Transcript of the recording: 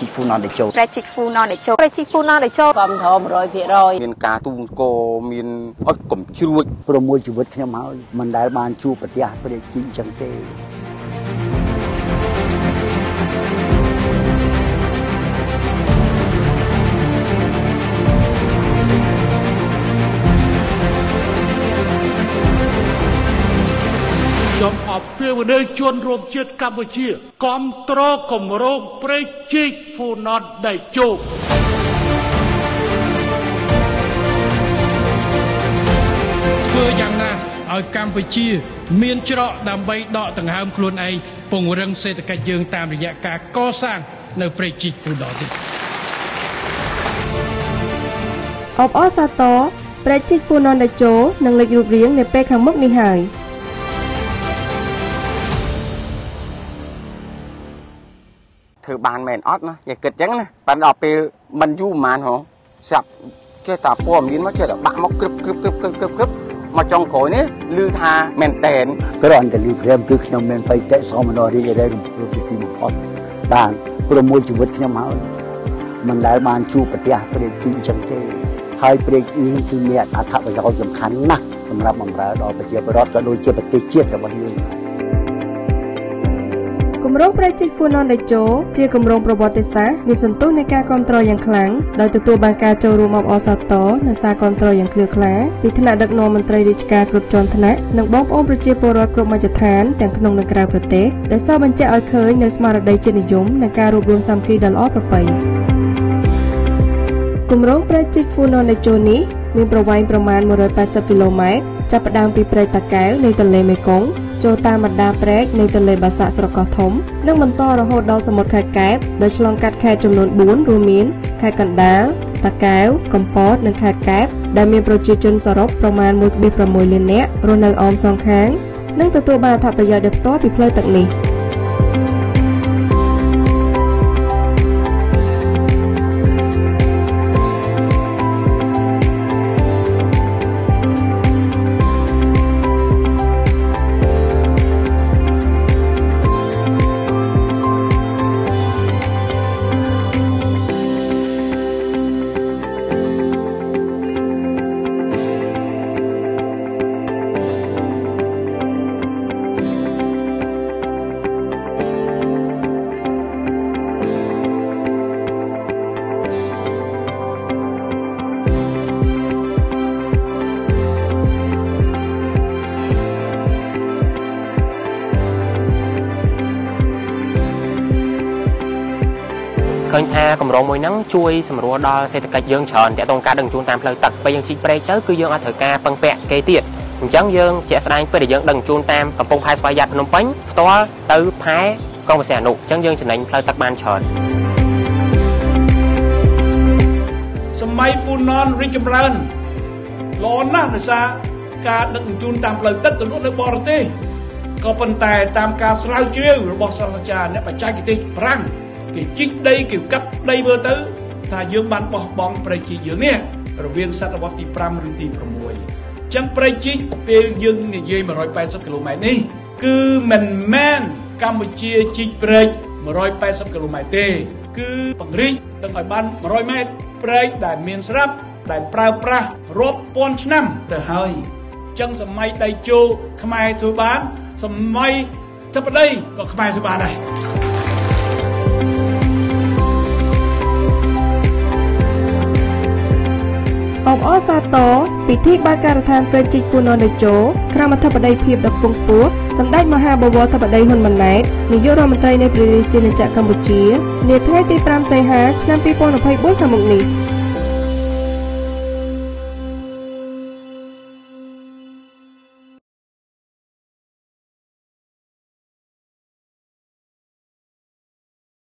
ជីកហ្វូណនតេជោប្រែជីកហ្វូណនតេជោប្រែជីកហ្វូណនតេជោកំធម100%មានការទូកោមានអត់កំជ្រួចព្រោះមួយជីវិតខ្ញុំហើយមិនដែលបានជួបប្រទះព្រែកជីកអញ្ចឹងទេខ្ញុំ អភិវឌ្ឍជនរួមជាតិកម្ពុជាគាំទ្រគម្រោងព្រែកជីកហ្វូណតដៃជោគធ្វើយ៉ាងណាឲ្យកម្ពុជា មានច្រកដើម្បីដកដង្ហើមខ្លួនឯងពង្រឹងសេដ្ឋកិច្ចយើងតាមរយៈការកសាងនៅព្រែកជីកពូដតនេះអបអរសាទរប្រែកជីកហ្វូណនតេជោនឹងលេចរូបរាងនៅពេលខាងមុខនេះហើយ ធ្វើបានមែនអត់ណាគេគិតអញ្ចឹងណាប៉ិនដល់ពេលមិនយូរប្រហែលហ៎ស្រាប់ចេះតែព័ត៌មានមកចេះតែបាក់មកក្រឹបក្រឹបក្រឹបក្រឹបក្រឹបក្រឹបមកចុងក្រោយនេះឮថាមែនតែនគ្រាន់តែលីព្រមគឺខ្ញុំមានបៃតៈសមនរីករាយរំភើបជាទីបំផុតបានព្រោះមួយជីវិតខ្ញុំហើយមិនដែលបានជួបប្រទះព្រែកជីកអញ្ចឹងទេហើយព្រែកនេះគឺមានអត្ថប្រយោជន៍សំខាន់ណាស់សម្រាប់បម្រើដល់ប្រជាពលរដ្ឋក៏ដូចជាប្រទេសជាតិរបស់យើងដែរគ ម្រោងប្រែកជីកហ្វូណនតេជោជាគម្រោងប្រវត្តិសាស្ត្រមានសន្ទុះនៃការគ្រប់គ្រងយ៉ាងខ្លាំងដោយទទួលបានការចូលរួមអបអរសាទរនិងសារគ្រប់គ្រងយ៉ាងឃ្លាវខ្លាពីថ្នាក់ដឹកនាំមន្ត្រីរាជការគ្រប់ជាន់ថ្នាក់និងបងប្អូនប្រជាពលរដ្ឋគ្រប់មជ្ឈដ្ឋានទាំងក្នុងនិងក្រៅប្រទេសដែលសបញ្ជាក់ឲ្យឃើញនូវស្មារតីជាតិនិយមនិងការរួបរวมសាមគ្គីដ៏ល្អប្រពៃគម្រោងប្រែកជីកហ្វូណនតេជោនេះមានប្រវែងប្រមាណ180គីឡូម៉ែត្រចាប់ផ្ដើមពីព្រែកតាកែវនៃទន្លេមេគង្គ ចូលតាមបណ្ដាព្រែកនៃទន្លេបាសាក់ស្រកោះធំ និងបន្តរហូតដល់សមុទ្រខេត្តកែបដោយឆ្លងកាត់ខេត្តចំនួន4រួមមានខេត្តកណ្ដាលតាកែវកំពតនិងខេត្តកែបដែលមានប្រជាជនសរុបប្រមាណ1.6លាននាក់រស់នៅអមសងខាង និងទទួលបានអត្ថប្រយោជន៍ដោយផ្ទាល់ពីផ្លូវទឹកនេះ។ ឃើញថាកម្រងមួយហ្នឹងជួយសម្រួលដល់សេដ្ឋកិច្ចយើងច្រើនតាក់ទងការដឹកជញ្ជូនតាមផ្លូវទឹកពេលយើងជីកព្រែកទៅគឺយើងអត់ត្រូវការពឹងពាក់គេទៀតអញ្ចឹងយើងជាក់ស្ដែងពេលដែលយើងដឹកជញ្ជូនតាមកំពង់ផែស្វយ័តភ្នំពេញផ្ទាល់ទៅផែកងវសែអនុអញ្ចឹងយើងចំណេញផ្លូវទឹកបានច្រើនសម័យហ្វូណនរីកចម្រើនល្អណាស់ដោយសារការដឹកជញ្ជូនតាមផ្លូវទឹកទៅលក់នៅបរទេសក៏ប៉ុន្តែតាមការស្រាវជ្រាវរបស់សាស្ត្រាចារ្យអ្នកបច្ចេកទេសប្រាំង គេជីកដីគេកាត់ដីមើលទៅ ថាយើងបានបោះបង់ប្រៃជីកយើងនេះរវាងសតវត្សទី5ឬទី6អញ្ចឹងប្រៃជីកពេលយើងនិយាយ180គីឡូម៉ែត្រនេះ គឺមិនមែនកម្ពុជាជីកព្រែក180គីឡូម៉ែត្រទេ គឺពង្រីកទឹកឲ្យបាន100ម៉ែត្រព្រែកដែលមានស្រាប់ដែលប្រើប្រាស់រាប់ពាន់ឆ្នាំទៅហើយអញ្ចឹងសម័យដៃជោខ្មែរធ្វើបានសម័យធិបតីក៏ខ្មែរធ្វើបានដែរ អបអរសាទរពិធីបើកការដ្ឋានព្រែកជីកហ្វូណនតេជោក្រមអធិបតីភាពដ៏ខ្ពង់ខ្ពស់សម្ដេចមហាបវរធិបតីហ៊ុនម៉ាណែតនាយករដ្ឋមន្ត្រីនៃព្រះរាជាណាចក្រកម្ពុជានាថ្ងៃទី5សីហាឆ្នាំ2024ខាងមុខនេះ។